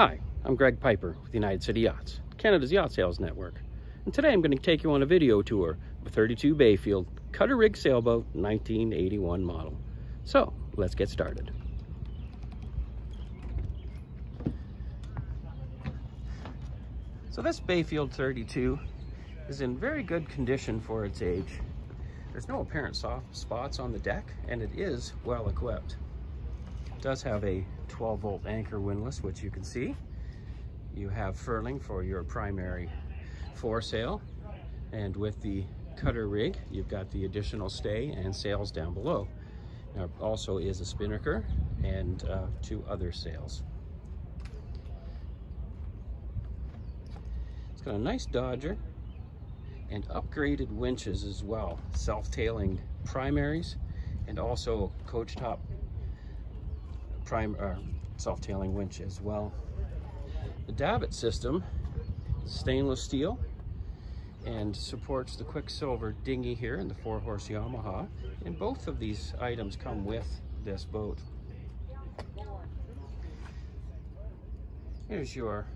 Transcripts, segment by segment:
Hi, I'm Greg Piper with United City Yachts, Canada's yacht sales network. And today I'm going to take you on a video tour of a 32 Bayfield cutter rig sailboat 1981 model. So let's get started. So this Bayfield 32 is in very good condition for its age. There's no apparent soft spots on the deck and it is well equipped. Does have a 12 volt anchor windlass, which you can see. You have furling for your primary foresail. And with the cutter rig, you've got the additional stay and sails down below. There also is a spinnaker and uh, two other sails. It's got a nice dodger and upgraded winches as well. Self-tailing primaries and also coach top prime uh, self-tailing winch as well. The davit system stainless steel and supports the Quicksilver dinghy here in the four horse Yamaha. And both of these items come with this boat. Here's your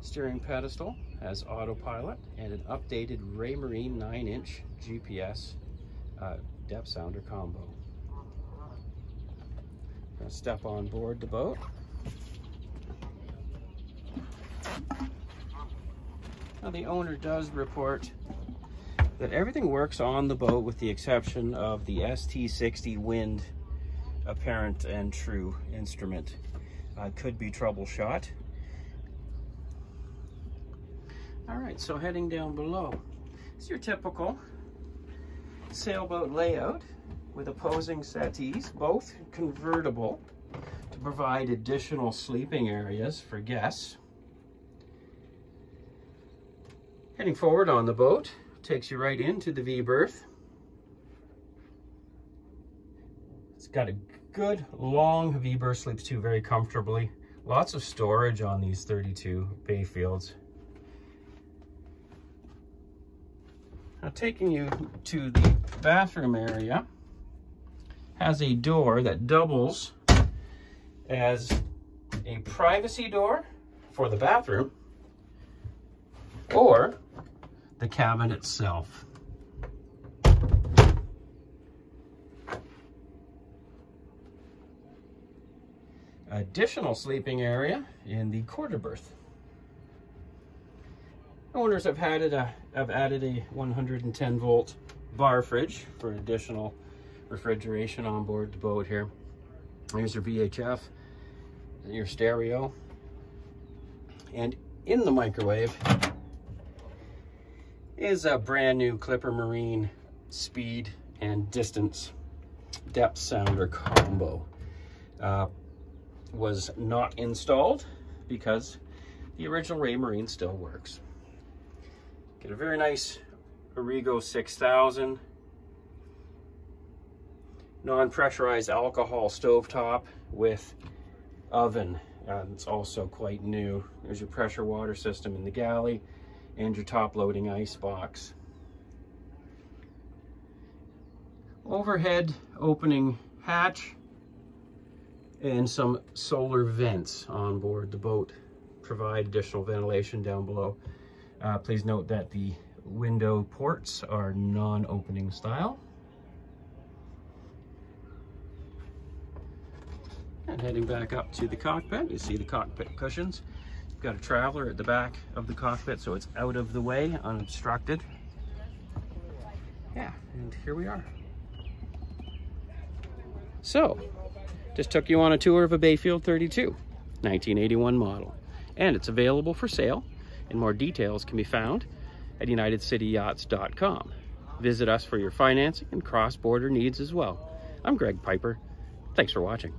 steering pedestal, as autopilot and an updated Raymarine 9 inch GPS uh, depth sounder combo. Gonna step on board the boat. Now the owner does report that everything works on the boat with the exception of the ST60 wind apparent and true instrument. Uh, could be troubleshot. All right, so heading down below. It's your typical sailboat layout with opposing settees, both convertible to provide additional sleeping areas for guests. Heading forward on the boat takes you right into the V-berth. It's got a good long V-berth, sleeps two very comfortably. Lots of storage on these 32 bay Bayfields. Now taking you to the bathroom area has a door that doubles as a privacy door for the bathroom or the cabin itself. Additional sleeping area in the quarter berth. Owners have added a uh, have added a 110 volt bar fridge for additional refrigeration on board the boat here. Here's your VHF, your stereo, and in the microwave is a brand new Clipper Marine speed and distance depth sounder combo. Uh, was not installed because the original Raymarine still works. Get a very nice Origo 6000 non-pressurized alcohol stovetop with oven. Uh, it's also quite new. There's your pressure water system in the galley and your top loading ice box. Overhead opening hatch and some solar vents on board the boat provide additional ventilation down below. Uh, please note that the window ports are non-opening style. And heading back up to the cockpit, you see the cockpit cushions. You've got a traveler at the back of the cockpit, so it's out of the way, unobstructed. Yeah, and here we are. So, just took you on a tour of a Bayfield 32, 1981 model. And it's available for sale, and more details can be found at unitedcityyachts.com. Visit us for your financing and cross-border needs as well. I'm Greg Piper. Thanks for watching.